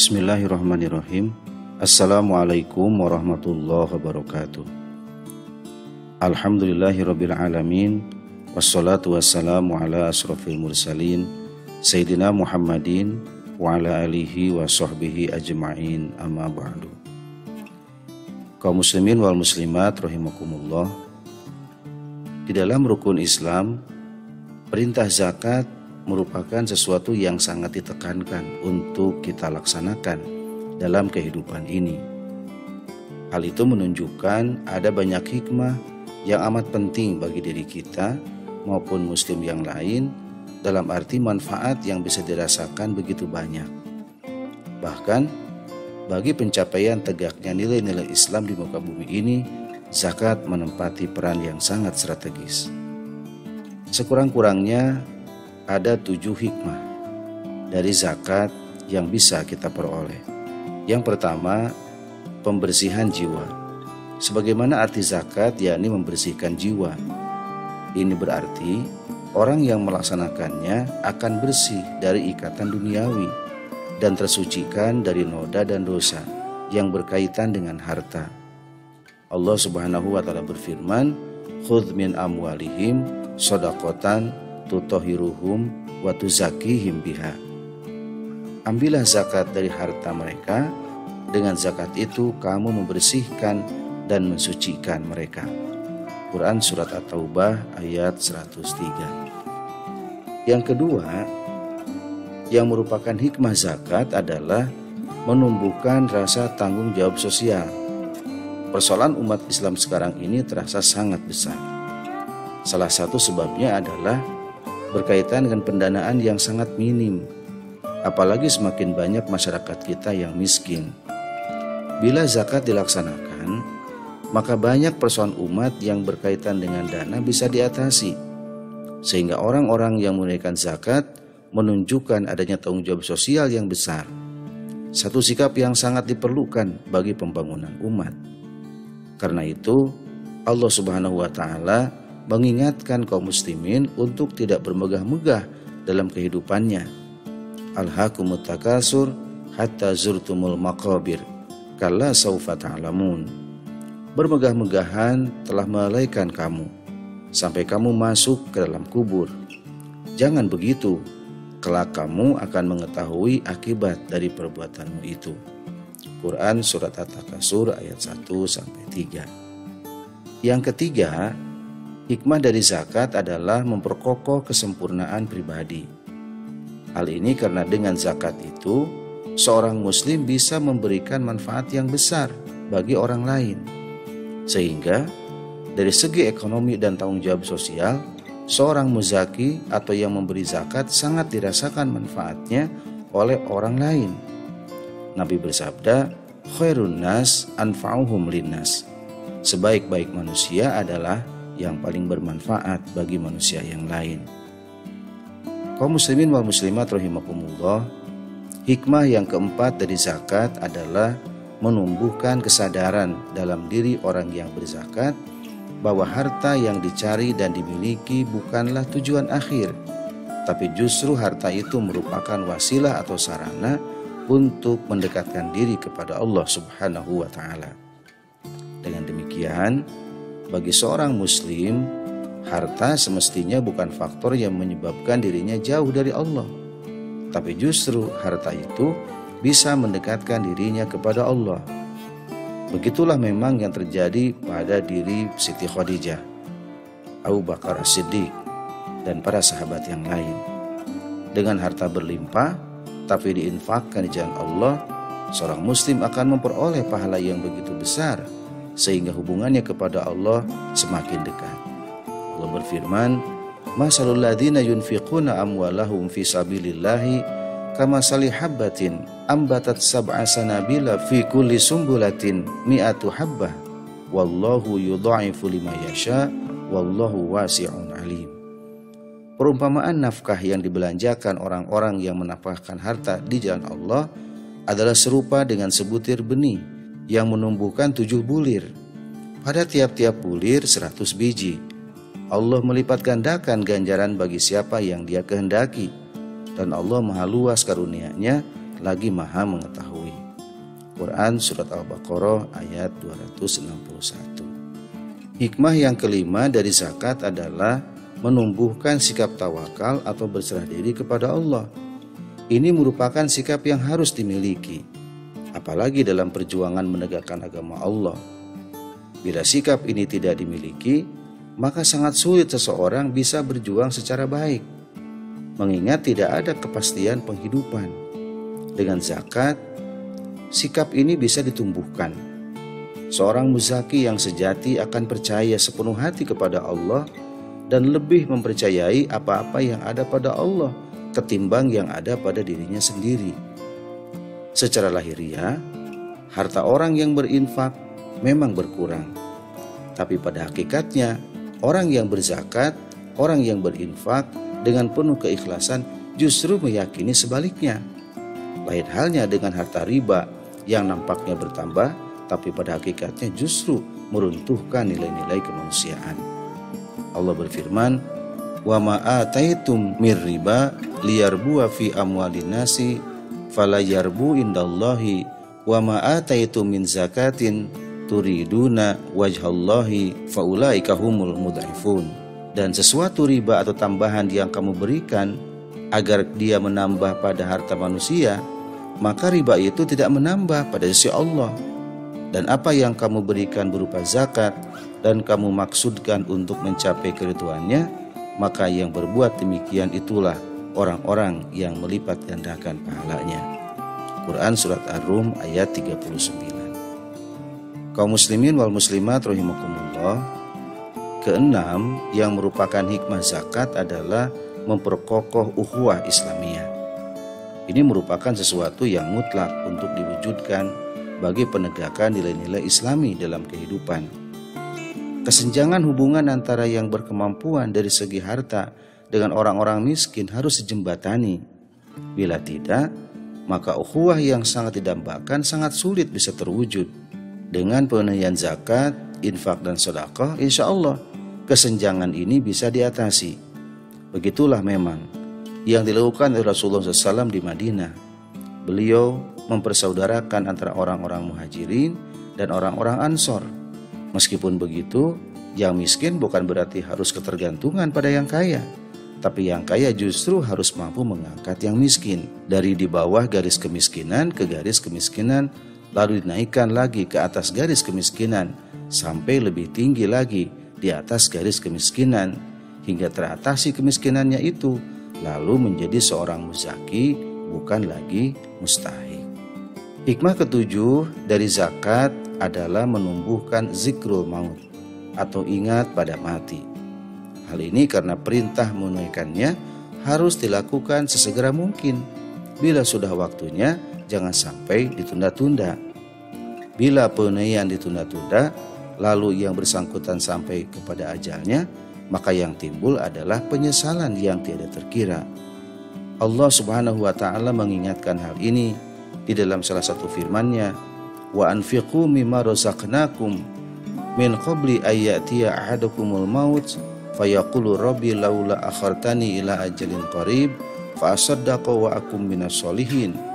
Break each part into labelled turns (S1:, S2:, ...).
S1: Bismillahirrahmanirrahim. Assalamualaikum warahmatullahi wabarakatuh. Alhamdulillahirabbil alamin wassalatu wassalamu ala asrofil mursalin Sayyidina Muhammadin wa ala alihi wa sahbihi ajma'in amma ba'du. Kaum muslimin wal muslimat rahimakumullah. Di dalam rukun Islam, perintah zakat merupakan sesuatu yang sangat ditekankan untuk kita laksanakan dalam kehidupan ini. Hal itu menunjukkan ada banyak hikmah yang amat penting bagi diri kita maupun muslim yang lain dalam arti manfaat yang bisa dirasakan begitu banyak. Bahkan bagi pencapaian tegaknya nilai-nilai Islam di muka bumi ini, zakat menempati peran yang sangat strategis. Sekurang-kurangnya ada tujuh hikmah dari zakat yang bisa kita peroleh. Yang pertama, pembersihan jiwa. Sebagaimana arti zakat yakni membersihkan jiwa. Ini berarti orang yang melaksanakannya akan bersih dari ikatan duniawi dan tersucikan dari noda dan dosa yang berkaitan dengan harta. Allah Subhanahu wa taala berfirman, "Khudh min amwalihim sodakotan tutohiruhum wa tuzakihim biha. Ambillah zakat dari harta mereka, dengan zakat itu kamu membersihkan dan mensucikan mereka. Quran Surat At-Taubah ayat 103 Yang kedua, yang merupakan hikmah zakat adalah menumbuhkan rasa tanggung jawab sosial. Persoalan umat Islam sekarang ini terasa sangat besar. Salah satu sebabnya adalah berkaitan dengan pendanaan yang sangat minim, apalagi semakin banyak masyarakat kita yang miskin. Bila zakat dilaksanakan, maka banyak persoalan umat yang berkaitan dengan dana bisa diatasi, sehingga orang-orang yang menunaikan zakat menunjukkan adanya tanggung jawab sosial yang besar. Satu sikap yang sangat diperlukan bagi pembangunan umat. Karena itu, Allah Subhanahu wa Ta'ala mengingatkan kaum muslimin untuk tidak bermegah-megah dalam kehidupannya. Alhaqumut takasur hatta zurtumul maqabir. Kalla saufa ta'lamun. Bermegah-megahan telah melalaikan kamu sampai kamu masuk ke dalam kubur. Jangan begitu, kelak kamu akan mengetahui akibat dari perbuatanmu itu. Quran Surat At-Takasur ayat 1 sampai 3. Yang ketiga, Hikmah dari zakat adalah memperkokoh kesempurnaan pribadi. Hal ini karena dengan zakat itu, seorang muslim bisa memberikan manfaat yang besar bagi orang lain. Sehingga dari segi ekonomi dan tanggung jawab sosial, seorang muzaki atau yang memberi zakat sangat dirasakan manfaatnya oleh orang lain. Nabi bersabda, khairun nas anfa'uhum linnas. Sebaik-baik manusia adalah yang paling bermanfaat bagi manusia yang lain. Kaum muslimin wal muslimat rahimakumullah, hikmah yang keempat dari zakat adalah menumbuhkan kesadaran dalam diri orang yang berzakat bahwa harta yang dicari dan dimiliki bukanlah tujuan akhir, tapi justru harta itu merupakan wasilah atau sarana untuk mendekatkan diri kepada Allah Subhanahu wa taala. Dengan demikian, bagi seorang muslim, harta semestinya bukan faktor yang menyebabkan dirinya jauh dari Allah. Tapi justru harta itu bisa mendekatkan dirinya kepada Allah. Begitulah memang yang terjadi pada diri Siti Khadijah, Abu Bakar As-Siddiq, dan para sahabat yang lain. Dengan harta berlimpah, tapi diinfakkan di jalan Allah, seorang muslim akan memperoleh pahala yang begitu besar sehingga hubungannya kepada Allah semakin dekat. Allah berfirman, "Masalul ladzina yunfiquna amwalahum fi sabilillahi kama salihabbatin ambatat sab'a sanabila fi kulli sumbulatin mi'atu habbah wallahu yudha'ifu liman yasha wallahu wasi'un alim." Perumpamaan nafkah yang dibelanjakan orang-orang yang menafkahkan harta di jalan Allah adalah serupa dengan sebutir benih yang menumbuhkan tujuh bulir. Pada tiap-tiap bulir seratus biji. Allah melipat gandakan ganjaran bagi siapa yang dia kehendaki. Dan Allah maha luas karunia-Nya lagi maha mengetahui. Quran Surat Al-Baqarah ayat 261 Hikmah yang kelima dari zakat adalah menumbuhkan sikap tawakal atau berserah diri kepada Allah. Ini merupakan sikap yang harus dimiliki, apalagi dalam perjuangan menegakkan agama Allah. Bila sikap ini tidak dimiliki, maka sangat sulit seseorang bisa berjuang secara baik, mengingat tidak ada kepastian penghidupan. Dengan zakat, sikap ini bisa ditumbuhkan. Seorang muzaki yang sejati akan percaya sepenuh hati kepada Allah dan lebih mempercayai apa-apa yang ada pada Allah ketimbang yang ada pada dirinya sendiri. Secara lahiriah, harta orang yang berinfak memang berkurang. Tapi pada hakikatnya, orang yang berzakat, orang yang berinfak dengan penuh keikhlasan justru meyakini sebaliknya. Lain halnya dengan harta riba yang nampaknya bertambah, tapi pada hakikatnya justru meruntuhkan nilai-nilai kemanusiaan. Allah berfirman, "Wa ma ataitum mir riba liyarbu fi amwalin fala yarbu indallahi wa ma ataitum min zakatin turiduna wajhallahi faulaika humul mudhaifun. Dan sesuatu riba atau tambahan yang kamu berikan agar dia menambah pada harta manusia maka riba itu tidak menambah pada sisi Allah. Dan apa yang kamu berikan berupa zakat dan kamu maksudkan untuk mencapai keriduannya maka yang berbuat demikian itulah orang-orang yang melipat gandakan pahalanya Quran Surat Ar-Rum ayat 39 Kaum muslimin wal muslimat rahimakumullah. Keenam yang merupakan hikmah zakat adalah memperkokoh ukhuwah Islamiyah. Ini merupakan sesuatu yang mutlak untuk diwujudkan bagi penegakan nilai-nilai Islami dalam kehidupan. Kesenjangan hubungan antara yang berkemampuan dari segi harta dengan orang-orang miskin harus dijembatani. Bila tidak, maka ukhuwah yang sangat didambakan sangat sulit bisa terwujud dengan penunaian zakat, infak dan sedekah, insya Allah kesenjangan ini bisa diatasi. Begitulah memang yang dilakukan oleh Rasulullah SAW di Madinah. Beliau mempersaudarakan antara orang-orang muhajirin dan orang-orang ansor. Meskipun begitu, yang miskin bukan berarti harus ketergantungan pada yang kaya. Tapi yang kaya justru harus mampu mengangkat yang miskin dari di bawah garis kemiskinan ke garis kemiskinan lalu dinaikkan lagi ke atas garis kemiskinan sampai lebih tinggi lagi di atas garis kemiskinan hingga teratasi kemiskinannya itu lalu menjadi seorang muzaki bukan lagi mustahik. Hikmah ketujuh dari zakat adalah menumbuhkan zikrul maut atau ingat pada mati. Hal ini karena perintah menunaikannya harus dilakukan sesegera mungkin. Bila sudah waktunya, jangan sampai ditunda-tunda. Bila penunaian ditunda-tunda, lalu yang bersangkutan sampai kepada ajalnya, maka yang timbul adalah penyesalan yang tiada terkira. Allah Subhanahu wa taala mengingatkan hal ini di dalam salah satu firman-Nya, "Wa anfiqu mimma razaqnakum min qabli ayyatiya ahadakumul maut fayaqulu rabbi laula akhartani ila ajalin qarib fa asaddaqa wa akum minas solihin."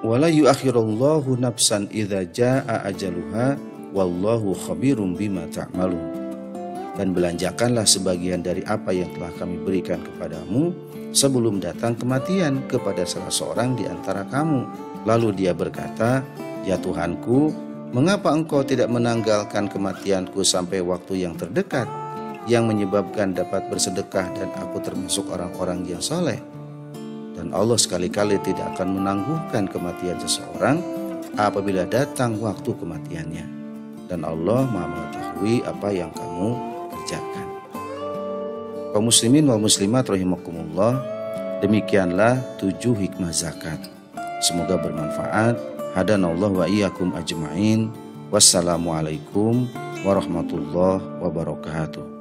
S1: wala yuakhirullahu nafsan idza jaa ajaluha wallahu khabirum bima ta'malun. Dan belanjakanlah sebagian dari apa yang telah kami berikan kepadamu sebelum datang kematian kepada salah seorang di antara kamu. Lalu dia berkata ya Tuhanku mengapa engkau tidak menanggalkan kematianku sampai waktu yang terdekat yang menyebabkan dapat bersedekah dan aku termasuk orang-orang yang soleh dan Allah sekali-kali tidak akan menangguhkan kematian seseorang apabila datang waktu kematiannya. Dan Allah maha mengetahui apa yang kamu kerjakan. Kaum muslimin wal muslimat rahimakumullah, demikianlah tujuh hikmah zakat. Semoga bermanfaat. Hadanallah wa iyyakum ajma'in. Wassalamualaikum warahmatullahi wabarakatuh.